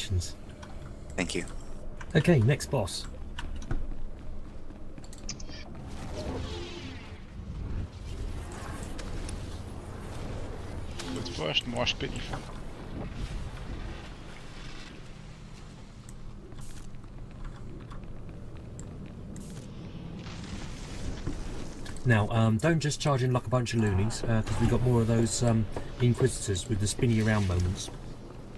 Congratulations. Thank you. Okay, next boss. But first, more pitiful. Now, um, don't just charge in like a bunch of loonies, because we've got more of those um, Inquisitors with the spinny around moments.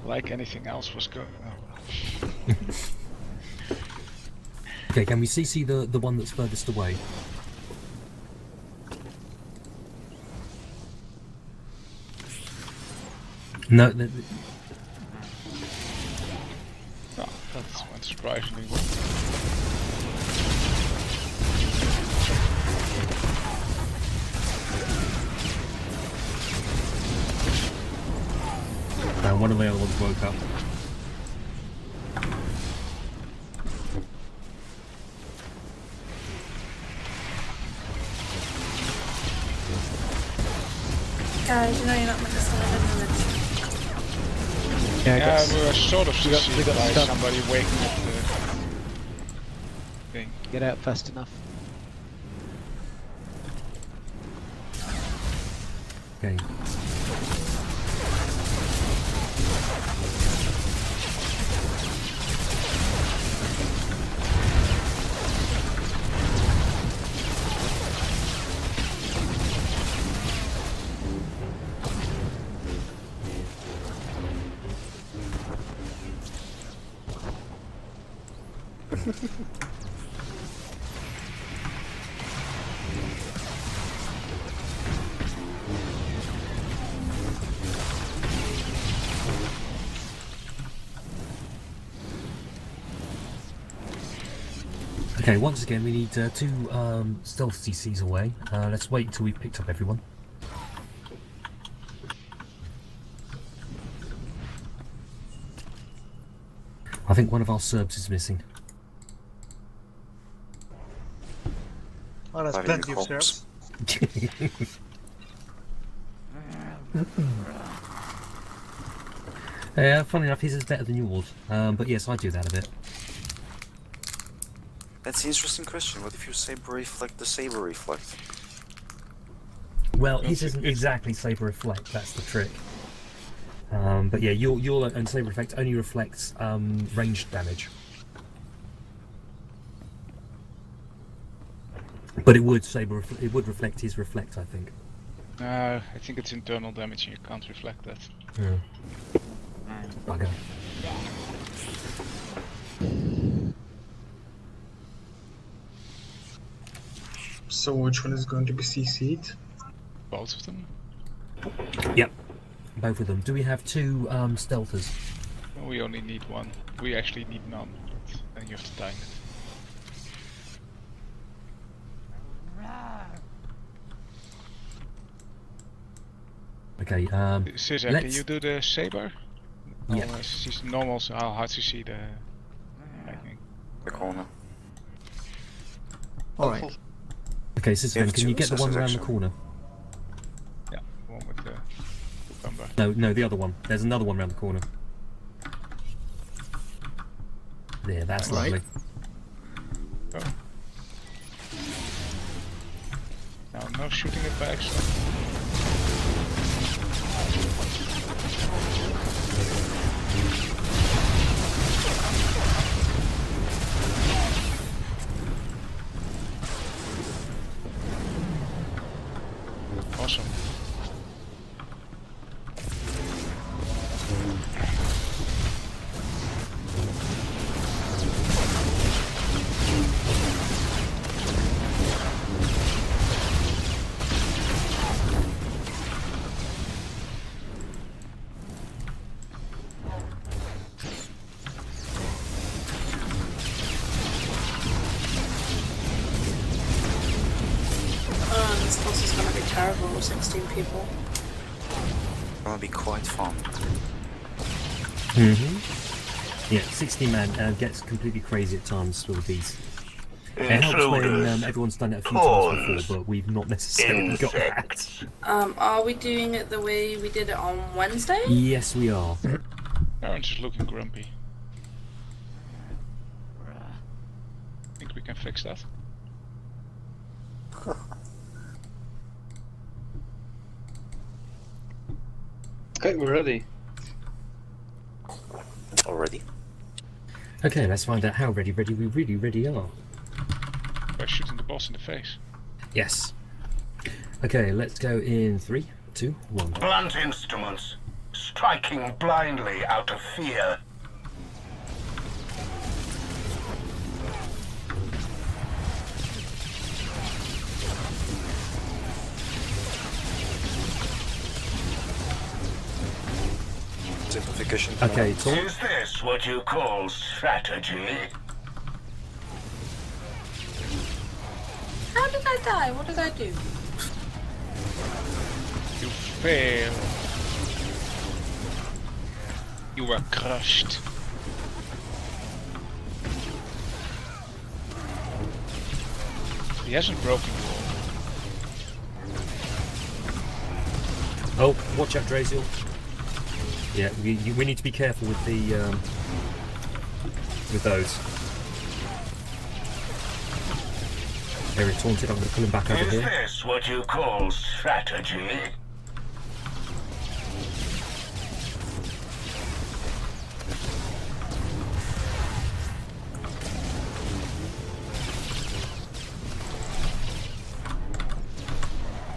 Like anything else was going. Oh. Okay, can we CC the, the one that's furthest away? No, th- th- Oh, that's went surprisingly well. No, one of the other ones woke up. Guys, you know you're not meant to stand in. Yeah, I Yeah, guess. we were sort of we got- we got by stuck. somebody waking up the thing. Get out fast enough. Okay. Okay, once again, we need uh, two um, stealth CCs away. Uh, let's wait until we've picked up everyone. I think one of our Serbs is missing. Oh, there's Fighting plenty of. Serbs. Yeah, funny enough, his is better than yours. Um, but yes, I do that a bit. That's an interesting question. What if your saber reflect the saber reflect? Well, his It's- isn't exactly Saber Reflect, that's the trick. Um, but yeah, your your and Saber Reflect only reflects um, ranged damage. But it would Saber refl- it would reflect his reflect, I think. No, I think it's internal damage and you can't reflect that. Yeah. Bugger. So which one is going to be CC'd? Both of them? Yep. Both of them. Do we have two um, stealthers? No, we only need one. We actually need none. And you have to time it. Okay. Um, Caesar, can let's- you do the saber? Yeah. No, uh, she's normal, so how hard to see the lightning? The corner. Alright. Okay, Sister, You can you get the one around the corner? Yeah, the one with the cucumber. No, no, the other one. There's another one around the corner. There, that's Right. lovely. Oh. Now, no shooting it by accident. Proszę. people. That'll be quite fun. Mm hmm Yeah, 60 man uh, gets completely crazy at times with these. It helps when um, everyone's done it a few times before, but we've not necessarily got that. Um, are we doing it the way we did it on Wednesday? Yes, we are. Oh, Aaron's just looking grumpy. I think we can fix that. Okay, we're ready. Already? Okay, let's find out how ready, ready we really, really are. By shooting the boss in the face. Yes. Okay, let's go in three, two, one. Blunt instruments, striking blindly out of fear. Simplification. Okay, Tom. Is this what you call strategy? How did I die? What did I do? You failed. You were crushed. He hasn't broken you all. Oh, watch out, Draziel. Yeah, we, you, we need to be careful with the um, with those. Eric taunted. I'm going to pull him back over Is here. this what you call strategy?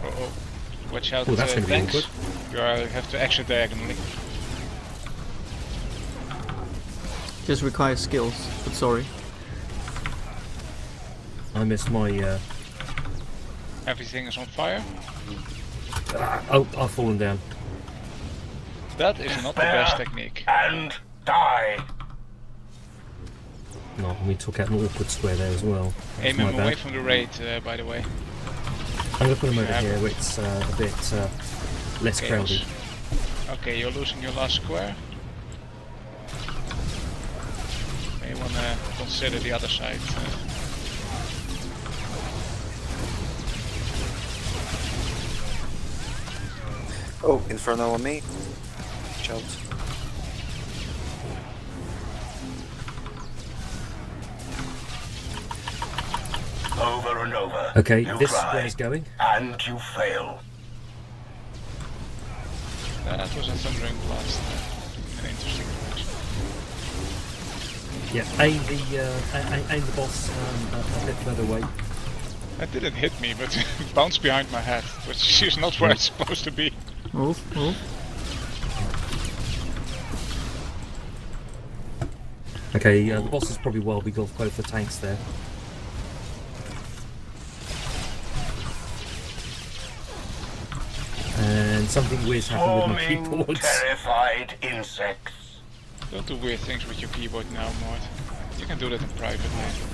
Uh oh. Watch out, Oh, that's uh, gonna be tanks. awkward. You are, have to action diagonally. Just requires skills, but sorry. I missed my. Uh, Everything is on fire. oh, I've fallen down. That is not the best technique. And die. No, we took out an awkward square there as well. That's Aim my him bad. away from the raid, uh, by the way. I'm going to put him over here where it's uh, a bit uh, less Okay, crowded. Okay, you're losing your last square. May want to consider the other side. Uh, Oh, Inferno on me. Watch. Over and over. Okay, you this try, square's going. And you fail. that was a thundering blast. An interesting direction. Yeah, aim the uh, a- a- aim the boss um, a, a bit further away. That didn't hit me, but it bounced behind my head, which is not where it's supposed to be. Move, move. Okay, uh, the boss is probably well. We got both the tanks there. And something weird's happened with my Swarming, keyboards. terrified insects. Don't do weird things with your keyboard now, Mort. You can do that in private later.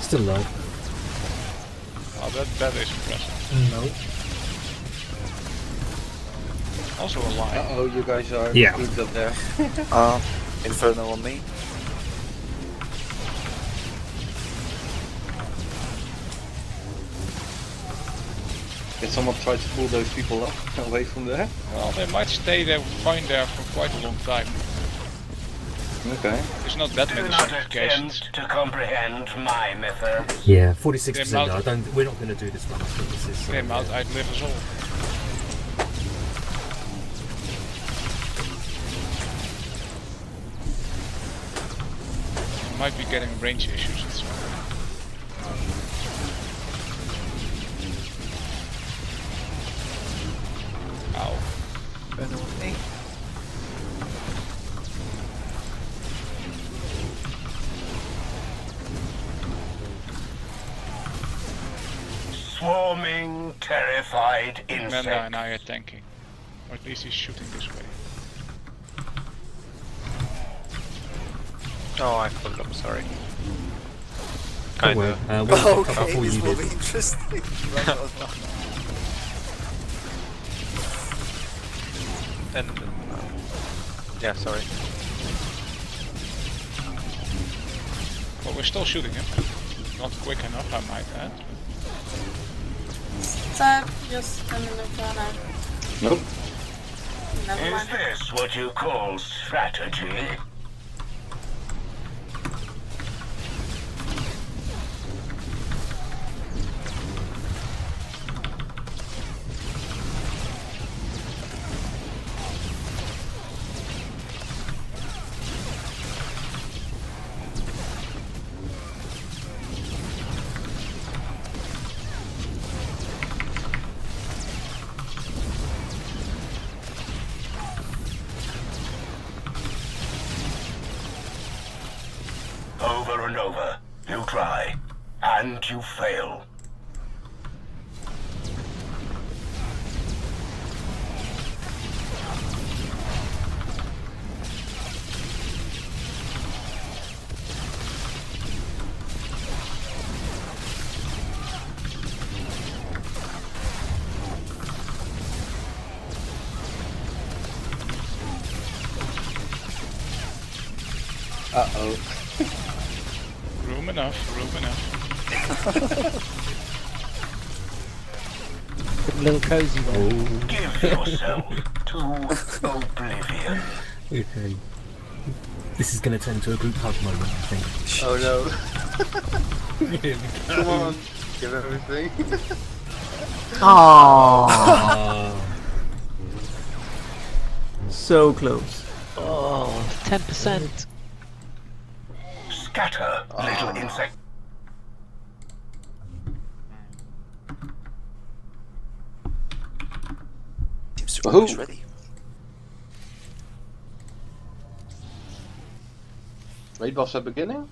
Still low. Oh, that, that is impressive. No. Also a lie. Uh oh, you guys are Yeah. good up there. Uh, Inferno on me. Can someone try to pull those people up away from there? Well, they might stay there, fine there for quite a long time. Okay. There's not that Do many certifications. to comprehend my methods. Yeah, forty-six They're percent. I don't. We're not going to do this one. I think this is. uh, They might outlive us all. Might be getting range issues Burn on me. Swarming, terrified Manda and insects. I are tanking. Or at least he's shooting this way. Oh, I fucked up, sorry. Don't. Kinda. Uh, we'll pick up okay, this will be interesting. yeah, sorry. But we're still shooting him. Not quick enough, I might add. So, just I'm in the corner. Nope. Never Is mind. this what you call strategy? One. Yourself to oblivion. Okay. This is going to turn into a group hug moment, I think. Oh no. Come on. Give everything. Aww. so close. Oh, 10%. Scatter, little ah. insect. Seems to ready. Raid buffs at beginning?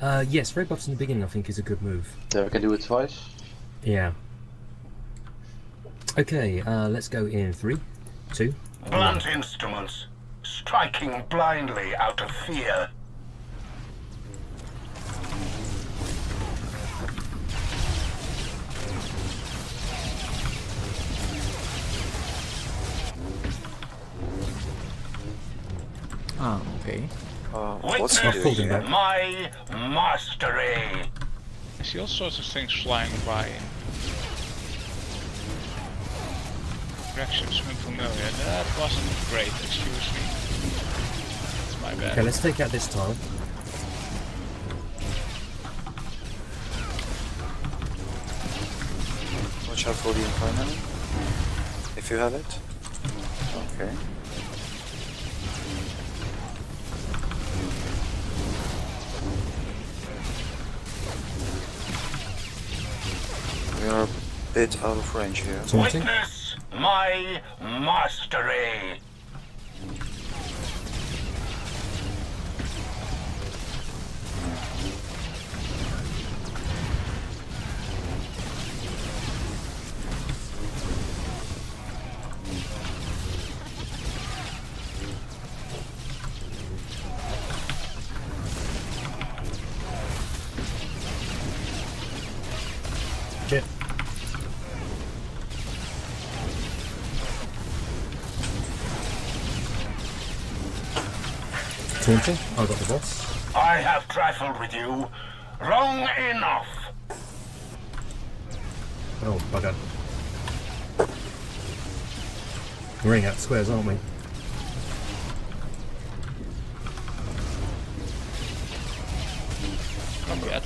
Uh, yes, red buffs in the beginning I think is a good move. There we can do it twice. Yeah. Okay, uh, let's go in three, two, Blunt instruments, striking blindly out of fear. Ah, okay. Uh, what's he I've doing? back. My mastery. I see all sorts of things flying by. Reactions from familiar. That wasn't great, excuse me. It's my bad. Okay, let's take out this tile. Watch out for the Inferno. If you have it. Okay. Bit out of range here. Witness my mastery. Taunting. I got the boss. I have trifled with you long enough. Oh, bugger. We're running out squares, aren't we? Not yet.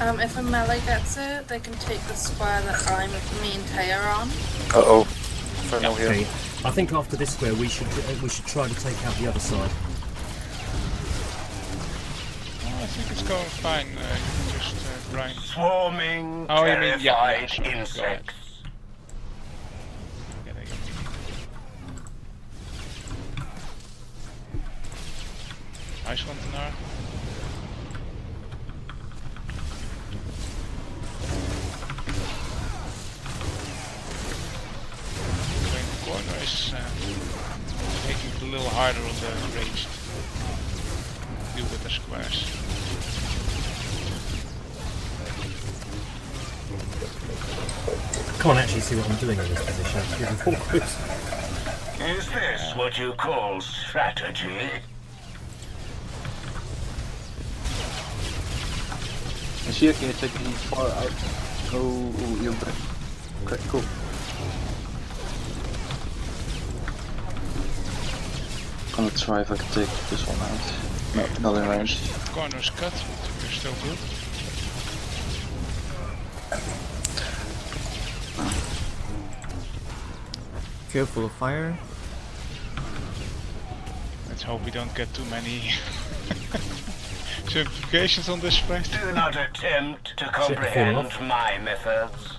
Um, if a melee gets it, they can take the square that I'm with me and Taya are on. Uh oh. Inferno here. Okay. I think after this square we should uh, we should try to take out the other side. Oh, I think it's going fine. Uh, you can just uh, grind. Swarming, Oh, you mean- yeah, yeah, terrified sure, insects. Yeah, there you go. Nice one, Tanar. Playing harder the ranged deal with the squares. I can't actually see what I'm doing in this position. It's really awkward. Is this what you call strategy? And see, can you take me far out? Oh, oh, you're back. Okay, cool. Try if I can take this one out. No, not in range. Corner's cut, but we're still good. Careful of fire. Let's hope we don't get too many simplifications on this fight. Do not attempt to comprehend my methods.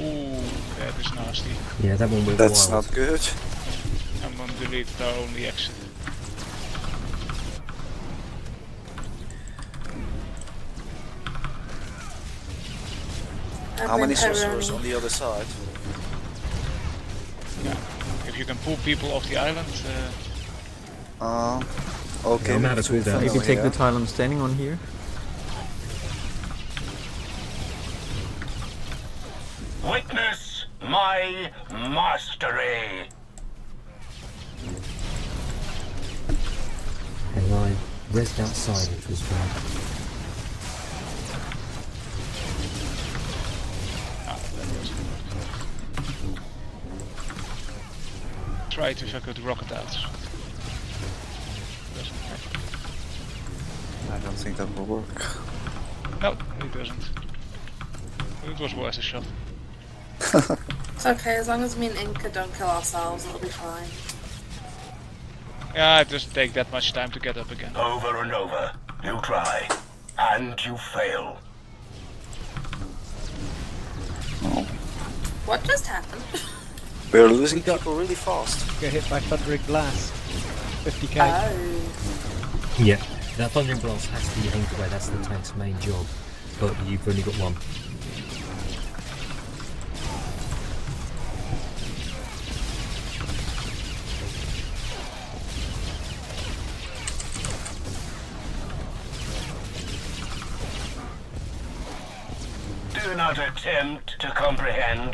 Ooh. That is nasty. Yeah, that one went That's wild. not good. I'm gonna delete our only exit. How many Admin sorcerers on the other side? If you can pull people off the island, uh, Uh, okay. I'm out of maybe cooldown. two Maybe for take here. the tile I'm standing on here. Witness my mastery. I rezzed outside, which was bad. ah, that doesn't work. Try it if I could rocket out. I don't think that will work. No, it doesn't. It was worth a shot. It's okay, as long as me and Inca don't kill ourselves, it'll be fine. Yeah, it doesn't take that much time to get up again. Over and over. You try. And you fail. What just happened? We're losing people really fast. Get hit by Thundering Blast. 50k. Oh. Yeah, that Thundering Blast has to be aimed away, that's the tank's main job. But you've only got one.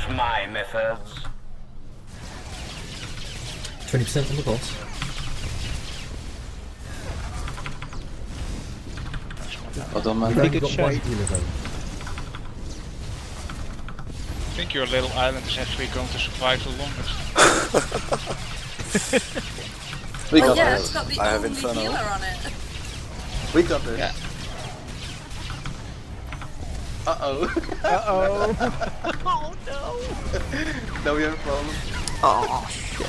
Comprehend my methods. 20% on the boss. Wat dan You've maar. only good got one shape. healer though. I think your little island is actually going to survive the longest. We Oh got yeah, this. it's got the I have only Inferno. healer on it. We got this. Yeah. Uh oh. Uh oh. oh no. now we have a problem. Oh shit.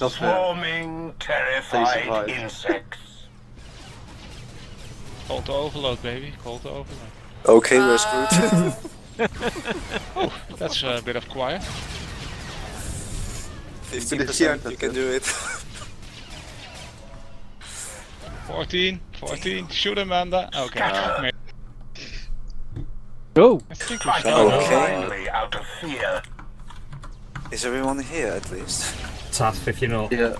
Not fair. Swarming, terrified insects. Call to overload, baby. Call to overload. Okay, we're screwed. Uh, That's a bit of quiet. Fifteen Bit of share, percent, you can do it. 14, 14. Shoot Amanda. Okay. Scatter. Go. I think we Striking Okay. out of fear. Is everyone here at least? Tough if you're not. Yeah.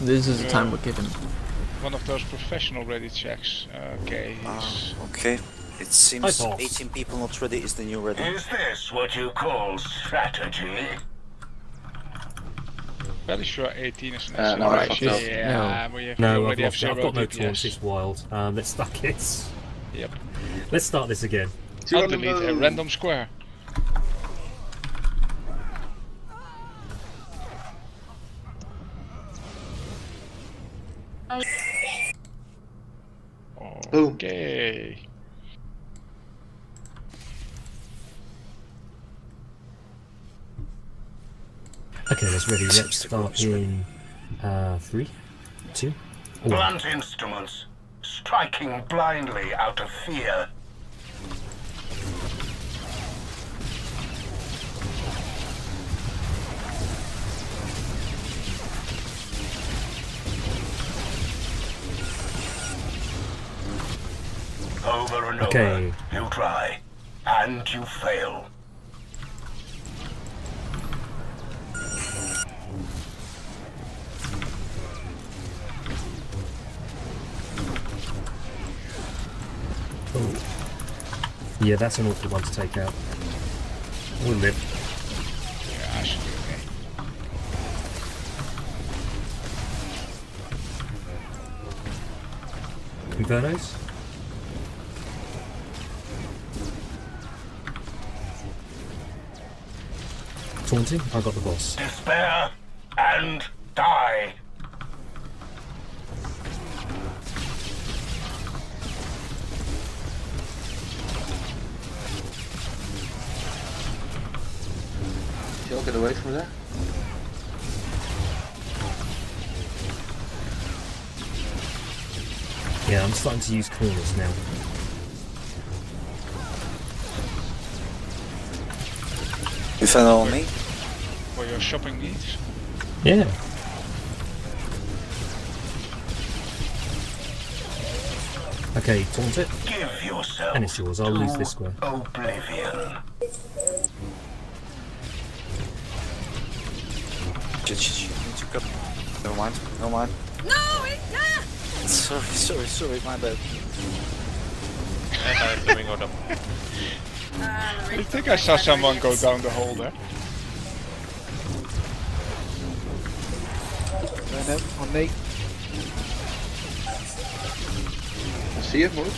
This is the time we're given. one of those professional ready checks. Okay, he's Ah, okay. It seems 18 people not ready is the new ready. Is this what you call strategy? Fairly sure 18 is Uh, no, I fucked up. Yeah, but you have No, I've lost. I've got no DPS. taunts, it's wild. Um, let's start it. Yep. Let's start this again. Two I'll delete a random square. Boom. Okay. Okay, that's ready. Let's Seems to start in uh, three, two, one. Blunt instruments, striking blindly out of fear. Over and Okay. over, you try, and you fail. Yeah, that's an awful one to take out. We'll live. Yeah, I should be okay. Infernos? Taunting? I got the boss. Despair and get away from there. Yeah, I'm starting to use corners now. You found all me? For your shopping needs? Yeah. Okay, taunt it. Give yourself and it's yours. I'll lose this one. Oblivion. Never mind. Never mind. No, it, ah! Sorry, sorry, sorry. My bad. Ah, I think I saw someone go down the hole there. Burn it on me. See it move?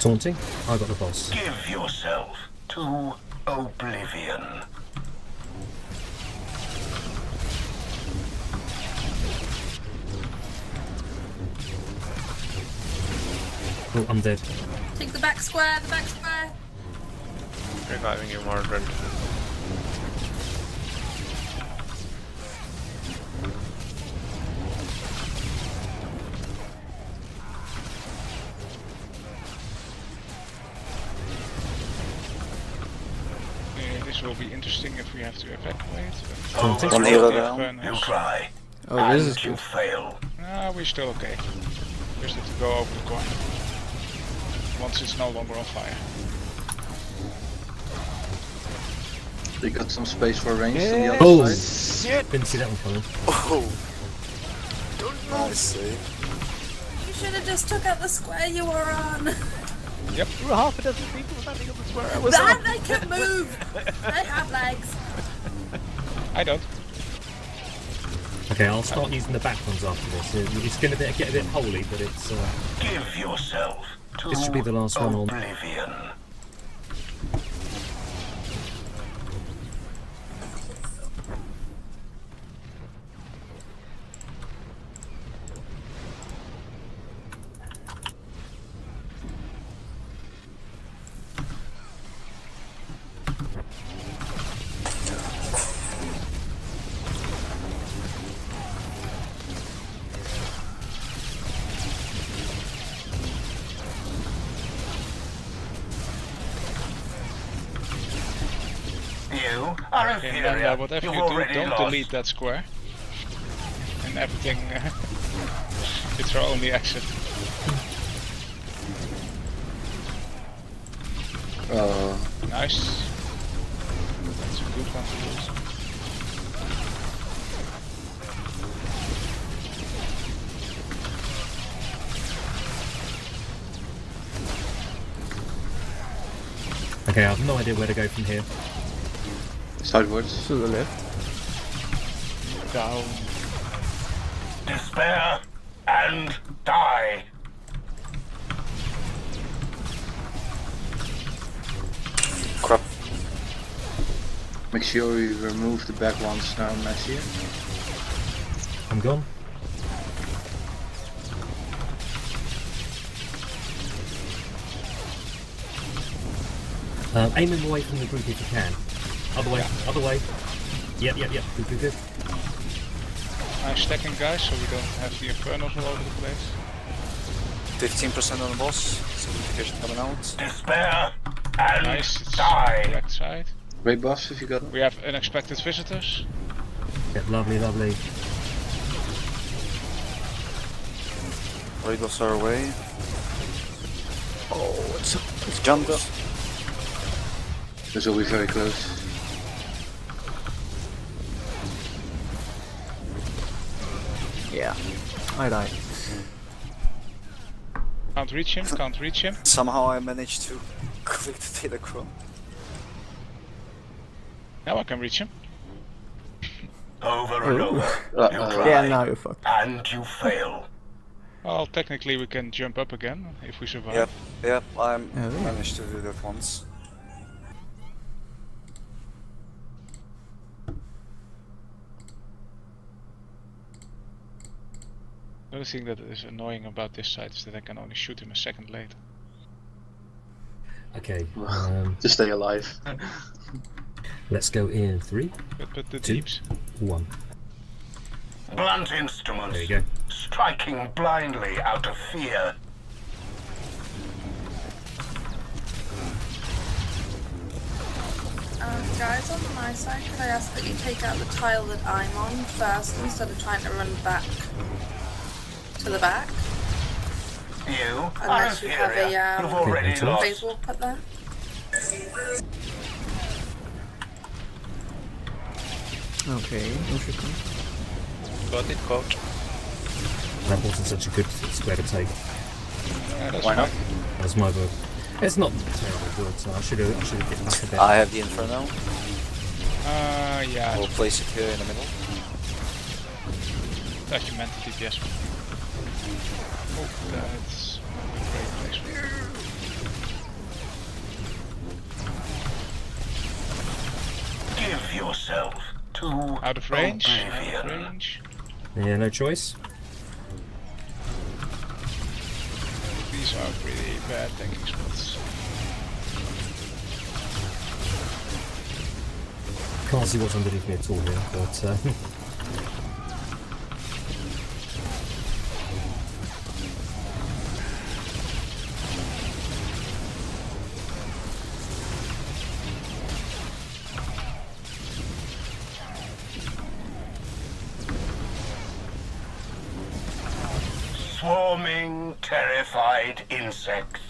Taunting. I got the boss. Give yourself to oblivion. Oh, I'm dead. Take the back square, the back square. Reviving you, Mordred. Be interesting if we have to evacuate. but- Taunting. One hero down. You us. try, Oh, this is and you fail. Ah, we're still okay. Just have to go over the corner. Once it's no longer on fire. They got some space for range on the other Oh! side. Didn't see that one coming. Oh! Nice save. You should have just took out the square you were on. There were half a dozen people standing on the square. I was That they can move. they have legs. I don't. Okay, I'll start using the back ones after this. It's going to get a bit holy, but it's. Uh, Give yourself to This should be the last one on- whatever You've you do, don't lost. delete that square. And everything. Uh, it's our only exit. Uh, Nice. That's a good one to lose. okay, I have no idea where to go from here. Sidewards. To the left. Down. Despair and die. Crap. Make sure you remove the back ones now, Messi. I'm gone. Um, aim him away from the group if you can. Other way, other way. Yep, yep, yep. Good, good, good. I'm stacking guys so we don't have the infernos all over the place. 15% on the boss. Simplification coming out. Despair and Nice, it's die. correct side. Great buffs if you got them. We have unexpected visitors. Yep, lovely, lovely. Raiders are away. Oh, it's, it's Jungle. This will be very close. Yeah. I died. Can't reach him, can't reach him. Somehow I managed to click the datacron. Now I can reach him. Over and over. Uh, You uh, try, Yeah, now you're fucked. and you fail. Well, technically we can jump up again if we survive. Yep, yep, I Oh, yeah. managed to do that once. The only thing that is annoying about this side is that I can only shoot him a second later. Okay. Um, stay alive. let's go in three. But, but the two, deeps. One. Blunt instruments. There you go. Striking blindly out of fear. Um, guys, on my side, could I ask that you take out the tile that I'm on first instead of trying to run back to the back? You Unless you have a inferior. um, You've already phase walk put there. Okay, interesting. Got it, coach. That wasn't such a good square to take. Yeah, Why not? fine. That was my vote. It's not terrible good, so I should have I should have get back a bit. I have the Inferno. Uh, yeah, We'll place it here in the middle. it's actually meant to DPS. Oh, that's a great place for it. Give yourself to Out of range, out of range. Yeah, no choice. These are pretty bad tanking spots. Can't see what's underneath me at all here, but uh, insects.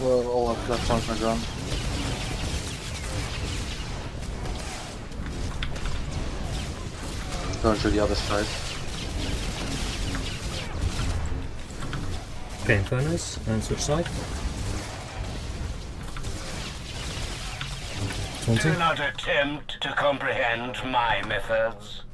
Well, all our platforms are gone. Going to the other side. okay, Infernos, and switch side. Do not attempt to comprehend my methods.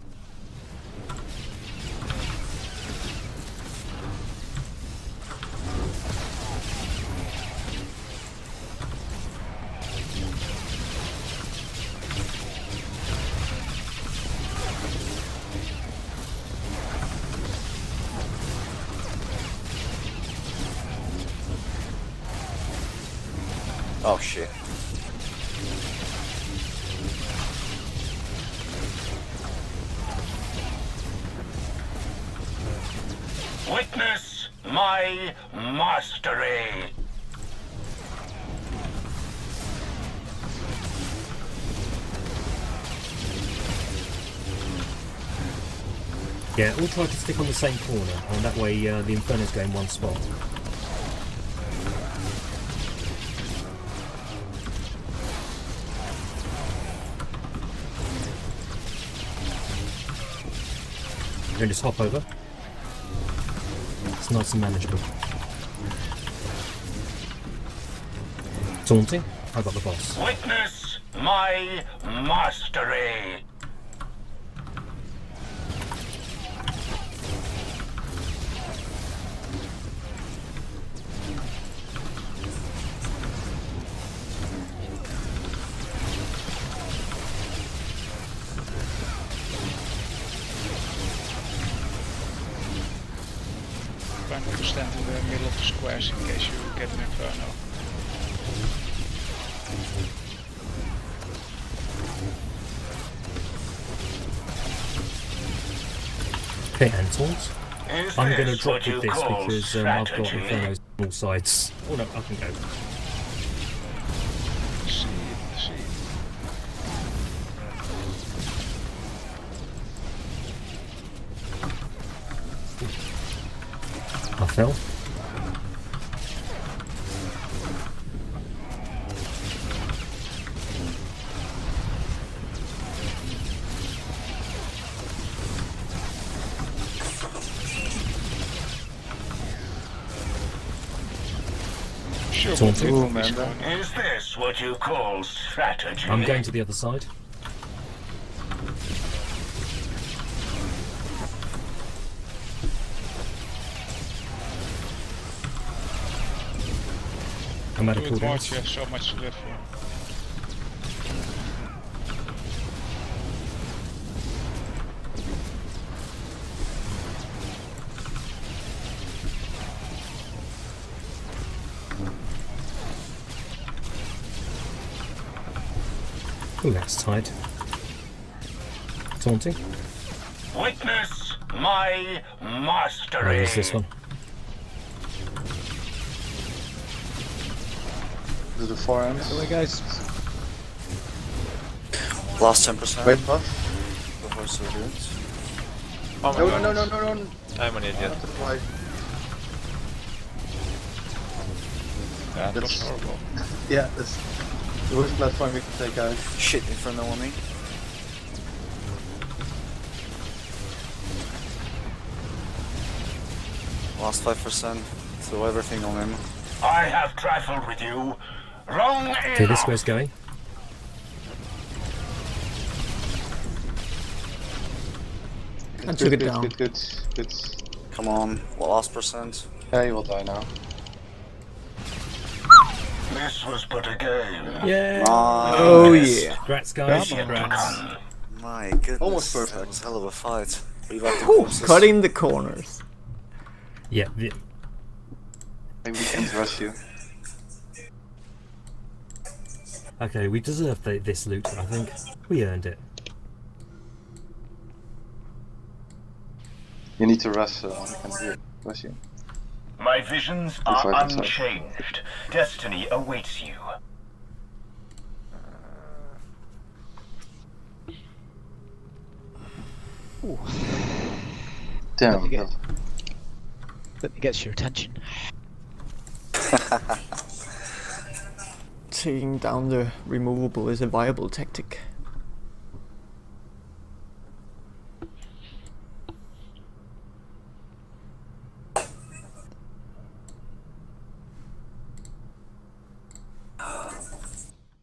Try to stick on the same corner, and that way uh, the Infernos go in one spot. Then just hop over. It's nice and manageable. Taunting. I got the boss. Witness my mastery. Is I'm going to this drop what you with this because um, I've got? Infernos on all sides. Oh no, I can go. I fell. Ooh, man, Is this what you call strategy? I'm going to the other side. I'm out of Do it you have so much to live for. Oh, that's tight. Taunting. Witness my mastery. Right, use this one. Do the forearms. Away, guys. Last 10%. Wait, buff. Before so do it. Oh my No, god. no, no, no, no, no. I'm an idiot. Why? That was That's- horrible. Yeah, that's the worst platform we can take out. Shit, Inferno on me. Last 5%. Throw everything on him. I have trifled with you. Wrong Okay, this enough. way's going. And Good, took it good, down. Good, good, good. Come on. What last percent? Yeah, you will die now. This was but a game. Yeah. Oh yeah. Congrats, guys. Come on. Congrats. My goodness. Almost perfect. That was a hell of a fight. Revive the Whew, corpses. cutting the corners. Yeah. the- Maybe we can't rush you. Okay, we deserve the, this loot. I think we earned it. You need to rush, uh, I can do it. Rush you. My visions are fight, good fight. unchanged. Destiny awaits you. Damn. Okay. that- That gets your attention. Taking down the removable is a viable tactic.